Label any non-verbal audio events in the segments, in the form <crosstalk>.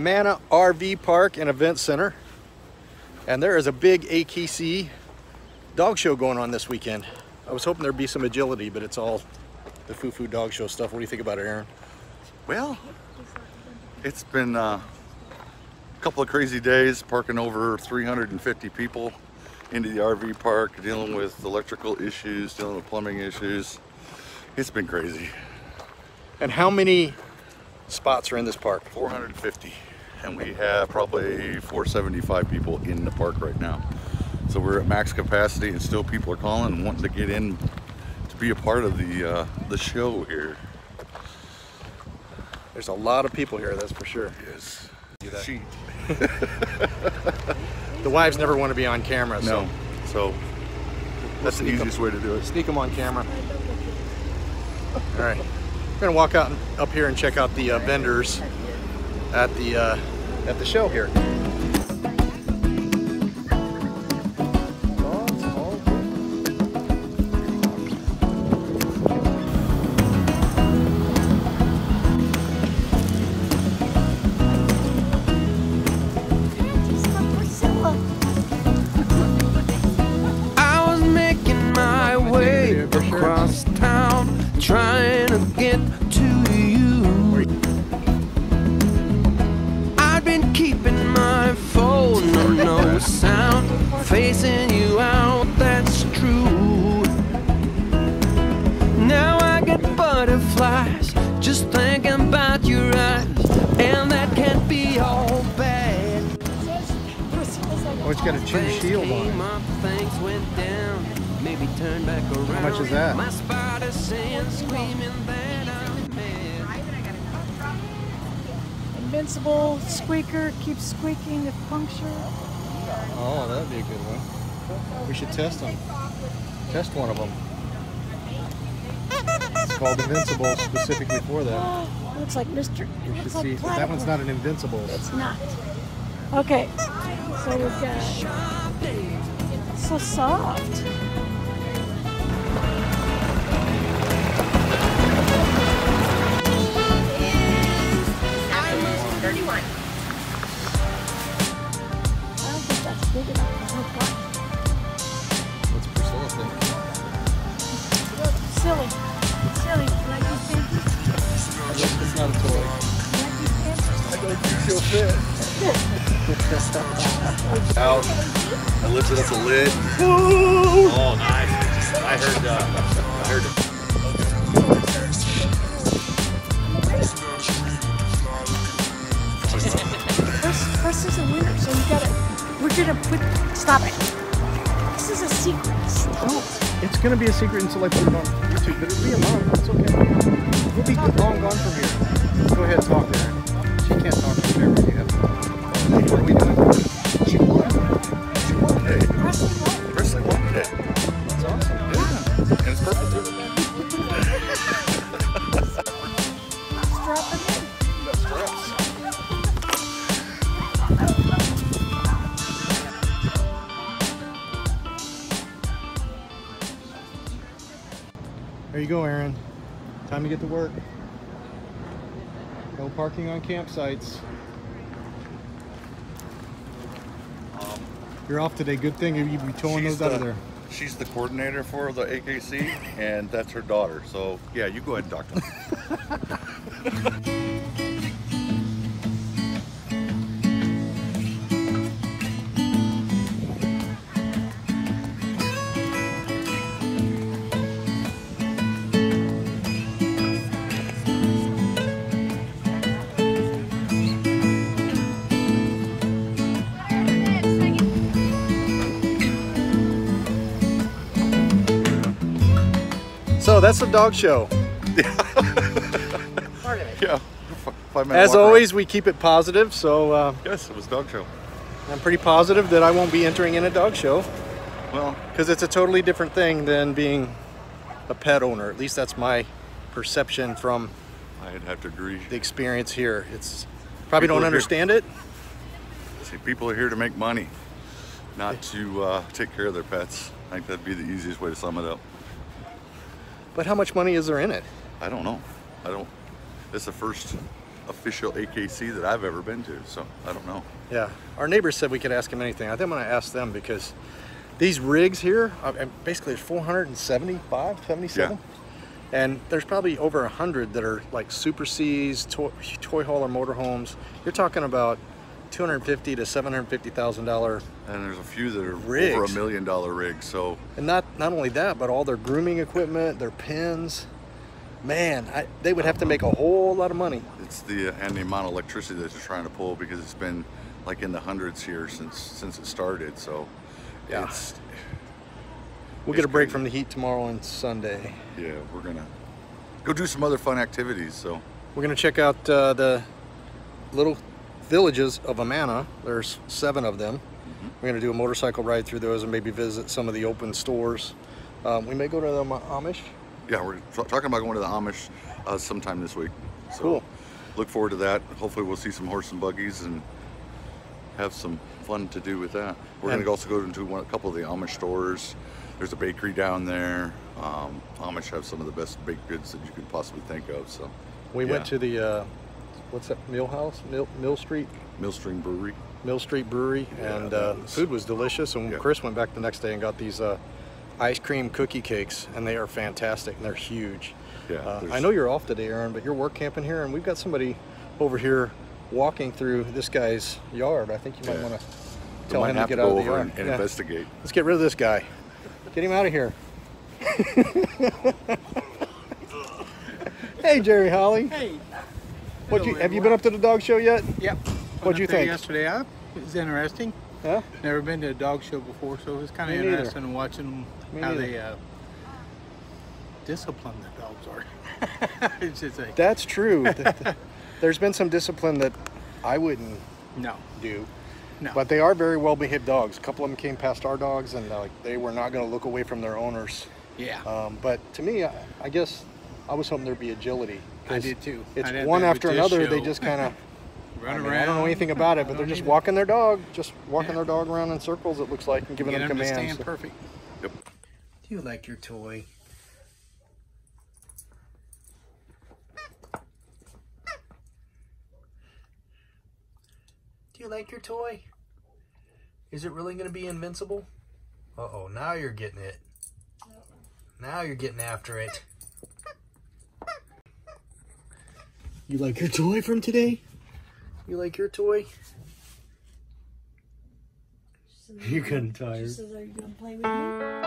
Amana RV Park and Event Center. And there is a big AKC dog show going on this weekend. I was hoping there'd be some agility, but it's all the foo-foo dog show stuff. What do you think about it, Aron? Well, it's been uh, a couple of crazy days, parking over 350 people into the RV park, dealing with electrical issues, dealing with plumbing issues. It's been crazy. And how many spots are in this park? 450. And we have probably 475 people in the park right now. So we're at max capacity and still people are calling and wanting to get in to be a part of the, uh, the show here. There's a lot of people here, that's for sure. Yes. <laughs> The wives never want to be on camera, so No. So that's the sneak 'em. easiest way to do it. sneak them on camera. All right, we're gonna walk out up here and check out the uh, vendors at the uh, at the show here. Facing you out, that's true. Now I get butterflies just thinking about your eyes, and that can't be all bad. Oh, it's got a chew shield on it. Up, things went down. Maybe turn back around. How much is that? My spider sense screaming that Invincible squeaker keeps squeaking if punctured. Oh, that'd be a good one. We should test them. Test one of them. It's called Invincible specifically for that. <gasps> looks like Mr. We should looks like that one's not an Invincible. It's not. Okay. So we've got so soft. Uh, I heard First, first is a winner, so you gotta. We're gonna put. Stop it. This is a secret. Don't. It's gonna be a secret until I put it on YouTube, but it'll be a month. It's okay. We'll be long gone from here. Go ahead, and talk to her. She can't talk. You have. What are we doing? Go, Aron. Time to get to work. No parking on campsites. Um, You're off today. Good thing you'd be towing those out of there. She's the coordinator for the AKC, and that's her daughter. So, yeah, you go ahead and talk to her. <laughs> So that's the dog show. Yeah. f- Five minute As walk around. always, we keep it positive. So uh, Yes, it was dog show. I'm pretty positive that I won't be entering in a dog show Well, because it's a totally different thing than being a pet owner. At least that's my perception from I'd have to agree. the experience here. It's probably People don't are here- understand it. See, people are here to make money, not to uh, take care of their pets. I think that'd be the easiest way to sum it up. But how much money is there in it? I don't know. I don't. It's the first official AKC that I've ever been to. So I don't know. Yeah, our neighbors said we could ask him anything. I think I'm gonna ask them because these rigs here, uh, basically there's 475, 77. And there's probably over 100 that are like Super Cs, toy, toy hauler motorhomes. You're talking about 250 to 750,000 dollar And there's a few that are rigs. over a million dollar rigs. So and not not only that, but all their grooming equipment, their pins. Man, I, they would have to make a whole lot of money. it's the and the amount of electricity that they're trying to pull because it's been like in the hundreds here since since it started. So Yeah. it's We'll It's get a break crazy. from the heat tomorrow and Sunday. yeah, we're gonna go do some other fun activities. So We're gonna check out uh, the little villages of Amana. There's seven of them. We're gonna do a motorcycle ride through those and maybe visit some of the open stores. Um, we may go to the Amish. yeah, we're talking about going to the Amish uh, sometime this week. So Cool. look forward to that. Hopefully we'll see some horse and buggies and have some fun to do with that. We're And- gonna also go into one, a couple of the Amish stores. There's a bakery down there. Um, Amish have some of the best baked goods that you could possibly think of. So We went to the uh, what's that Mill House, Mill, Mill Street, Millstream Brewery. Mill Street Brewery, Yeah, and that uh, was- food was delicious. And Yeah. Chris went back the next day and got these uh, ice cream cookie cakes, and they are fantastic and they're huge. Yeah, Uh, I know you're off today, Aron, but you're work camping here, and we've got somebody over here walking through this guy's yard. I think you might Yeah. want to tell him to get to out of the over yard. and, and Yeah. investigate. Let's get rid of this guy. Get him out of here. <laughs> hey, Jerry Holly. Hey. What you have you been up to the dog show yet? Yep. What'd you think? Yesterday, up. It was interesting. Huh? Never been to a dog show before, so it was kind of neither. interesting watching Me how neither. they uh, discipline the dogs are. <laughs> it's just like That's true. <laughs> Th- th- There's been some discipline that I wouldn't no, do, no. but they are very well behaved dogs. A couple of them came past our dogs, and like they were not going to look away from their owners. yeah, Um, but to me, I, I guess I was hoping there'd be agility. I 'cause did too. It's I did one after with this another. They just kind of. <laughs> run I, mean, around. I don't know anything about it, but they're just either. walking their dog, just walking Yeah. their dog around in circles. It looks like, and giving Get them them to commands. stand perfect. Yep. Do you like your toy? Do you like your toy? Is it really going to be invincible? Uh oh, now you're getting it. Now you're getting after it. You like your toy from today? You like your toy? You're getting She tired.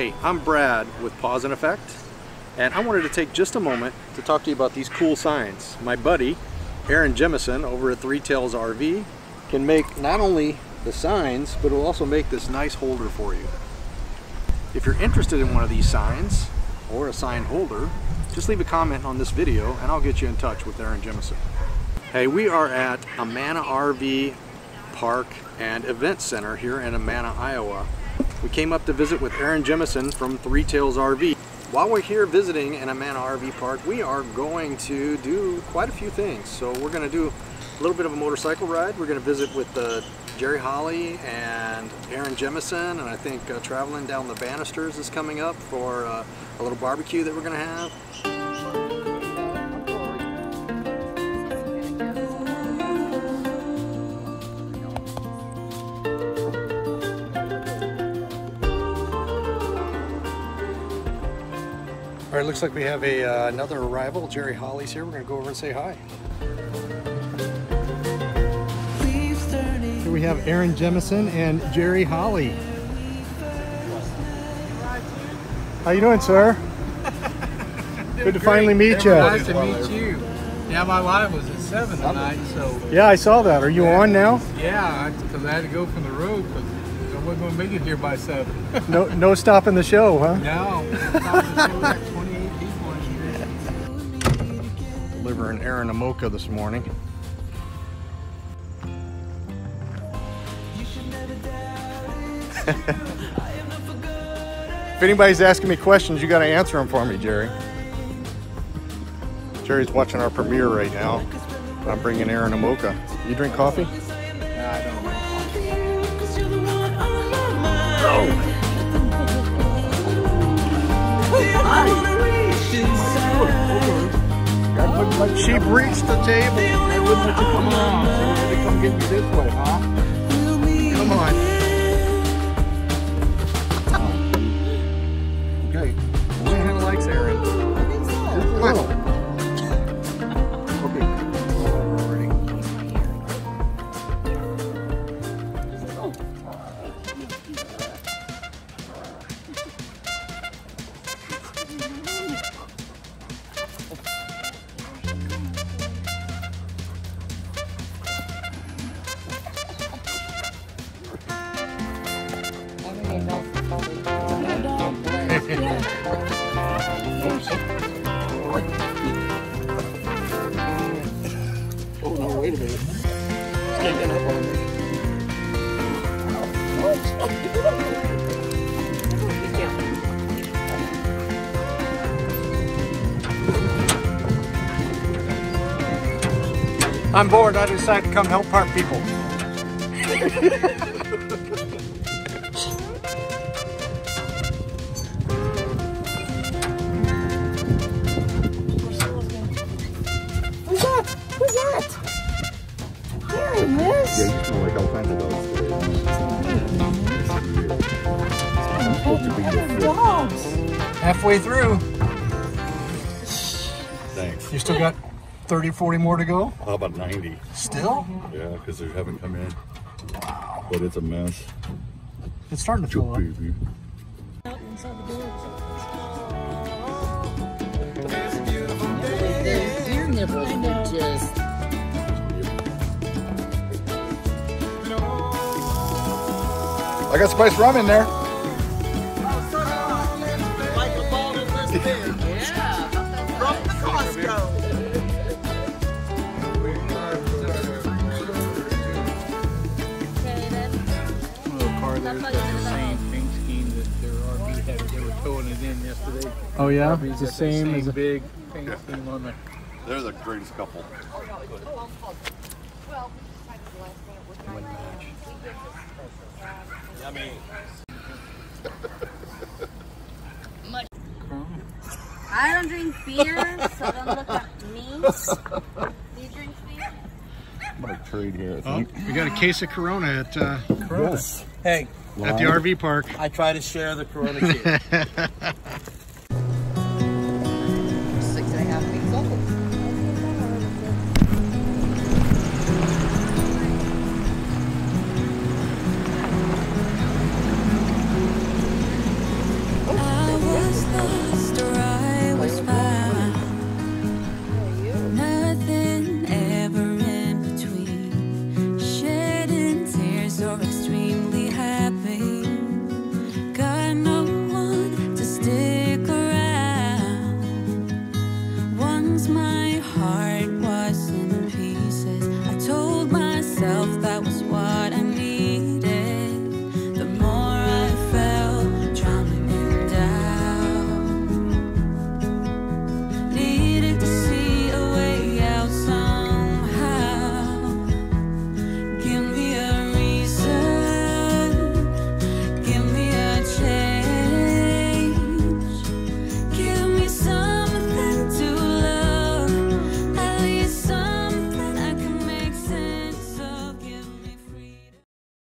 Hey, I'm Brad with Pawz and Effect, and I wanted to take just a moment to talk to you about these cool signs. My buddy, Aron Jemison over at Three Tails RV, can make not only the signs, but will also make this nice holder for you. If you're interested in one of these signs, or a sign holder, just leave a comment on this video and I'll get you in touch with Aron Jemison. Hey, we are at Amana RV Park and Event Center here in Amana, Iowa. We came up to visit with Aron Jemison from Three Tails RV. While we're here visiting in Amana RV Park, we are going to do quite a few things. So we're going to do a little bit of a motorcycle ride. We're going to visit with uh, Jerry Holly and Aron Jemison, and I think uh, traveling down the Bannisters is coming up for uh, a little barbecue that we're going to have. Looks like we have a uh, another arrival. Jerry Holly's here. We're going to go over and say hi. Here we have Aron Jemison and Jerry Holly. How you doing, sir? Good to finally meet you. Nice to meet you. Yeah, my live was at seven tonight, so Yeah, I saw that. Are you on now? yeah, because I had to go from the road because I wasn't going to make it here by seven. No, no stopping the show, huh? <laughs> No, here. Delivering Aron a mocha this morning. <laughs> if anybody's asking me questions, you got to answer them for me, Jerry. Jerry's watching our premiere right now. I'm bringing Aron a mocha. You drink coffee? Nah, I don't know. <laughs> She breached the table. They wouldn't let you come to come get me this way, huh? Come on. Okay. Luann likes Aron. Oh, no, wait a minute. It's getting up on me. I'm bored. I decided to come help park people. <laughs> You still got 30, 40 more to go? How about 90? Still? Yeah, because they haven't come in. Wow. But it's a mess. It's starting to fill up. Baby. Your nipples are just. I got spice rum in there. Were towing it in yesterday. Oh yeah, RV's it's the got same as a big paint scheme on the. They're the greatest couple. I don't drink beer, so don't look at me. Do you drink beer? I'm going to trade here, I Oh, think. we got a case of Corona at uh, Yes. Hey, at the RV park. I try to share the Corona kid. <laughs>